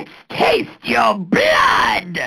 Let's taste your blood!